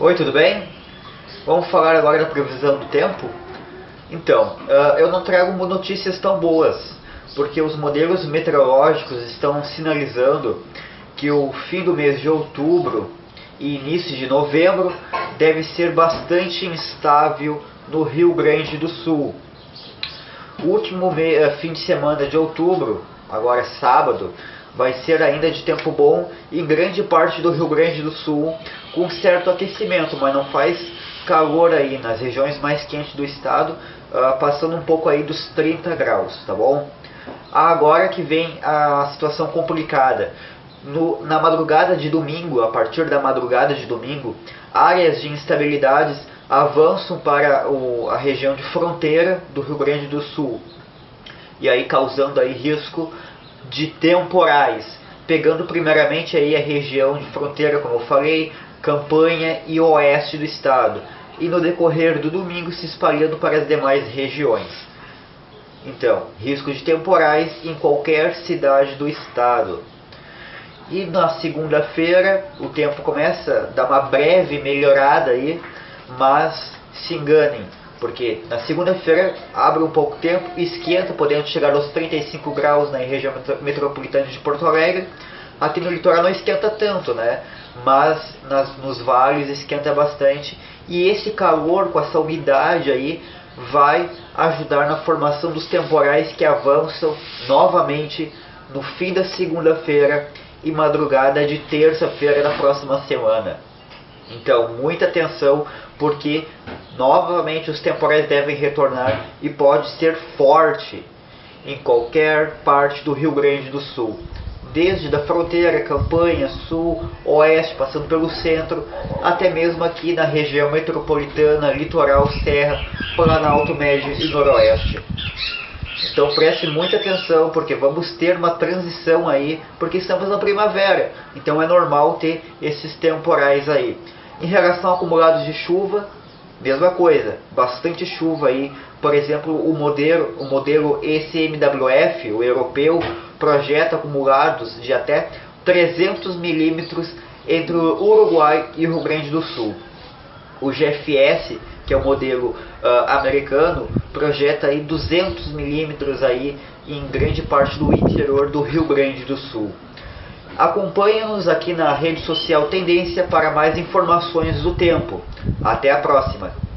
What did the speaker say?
Oi, tudo bem? Vamos falar agora da previsão do tempo? Então, uh, eu não trago notícias tão boas, porque os modelos meteorológicos estão sinalizando que o fim do mês de outubro e início de novembro deve ser bastante instável no Rio Grande do Sul. O último uh, fim de semana de outubro, agora sábado, vai ser ainda de tempo bom em grande parte do Rio Grande do Sul, com certo aquecimento, mas não faz calor aí nas regiões mais quentes do estado, uh, passando um pouco aí dos 30 graus, tá bom? Agora que vem a situação complicada. No, na madrugada de domingo, a partir da madrugada de domingo, áreas de instabilidades avançam para o, a região de fronteira do Rio Grande do Sul e aí causando aí risco de temporais, pegando primeiramente aí a região de fronteira, como eu falei, campanha e oeste do estado, e no decorrer do domingo se espalhando para as demais regiões. Então, risco de temporais em qualquer cidade do estado. E na segunda-feira o tempo começa a dar uma breve melhorada aí, mas se enganem, porque na segunda-feira abre um pouco tempo, esquenta, podendo chegar aos 35 graus na região metropolitana de Porto Alegre. Aqui no litoral não esquenta tanto, né? Mas nas, nos vales esquenta bastante. E esse calor com essa umidade aí vai ajudar na formação dos temporais que avançam novamente no fim da segunda-feira e madrugada de terça-feira da próxima semana. Então, muita atenção, porque novamente os temporais devem retornar e pode ser forte em qualquer parte do Rio Grande do Sul. Desde da fronteira, campanha, sul, oeste, passando pelo centro, até mesmo aqui na região metropolitana, litoral, serra, planalto médio e noroeste. Então preste muita atenção, porque vamos ter uma transição aí, porque estamos na primavera. Então é normal ter esses temporais aí. Em relação a acumulados de chuva, mesma coisa, bastante chuva aí. Por exemplo, o modelo, o modelo ECMWF, o europeu, projeta acumulados de até 300 milímetros entre o Uruguai e o Rio Grande do Sul. O GFS, que é o modelo uh, americano, projeta aí 200 milímetros aí em grande parte do interior do Rio Grande do Sul. Acompanhe-nos aqui na rede social Tendência para mais informações do tempo. Até a próxima!